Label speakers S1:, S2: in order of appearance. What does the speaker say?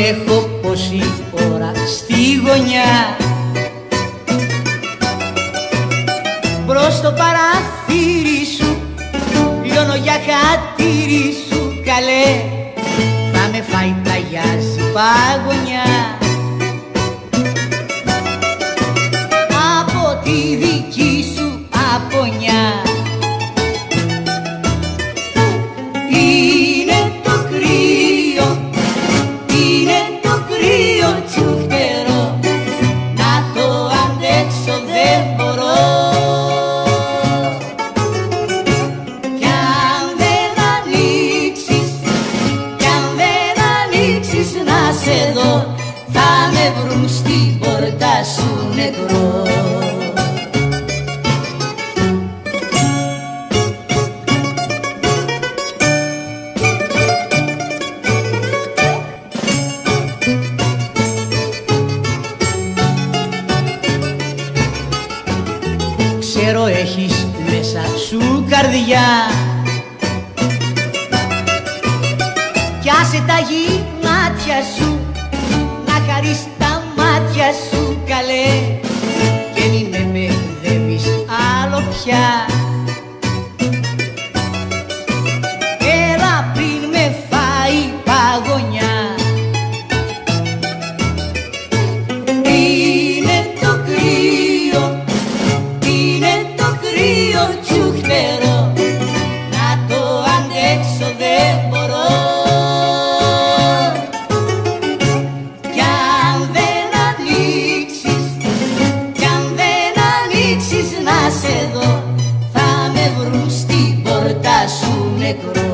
S1: Τρέχω πόση ώρα στη γωνιά. Μπρος στο παράθυρι σου Λιώνω για χατήρι σου καλέ. Θα με φάει τα γιάζι παγωνιά. Ανοίξεις να σε δω Θα με βρουν στην πόρτα σου νεκρό. Ξέρω έχεις μέσα σου καρδιά. Κι άσε τα γη μάτια σου. Να χαρείς τα μάτια σου καλέ. Και μην με μπερδεύεις άλλο πια. Έλα πριν με φάει παγωνιά. Είναι το κρύο, είναι το κρύο Thank you.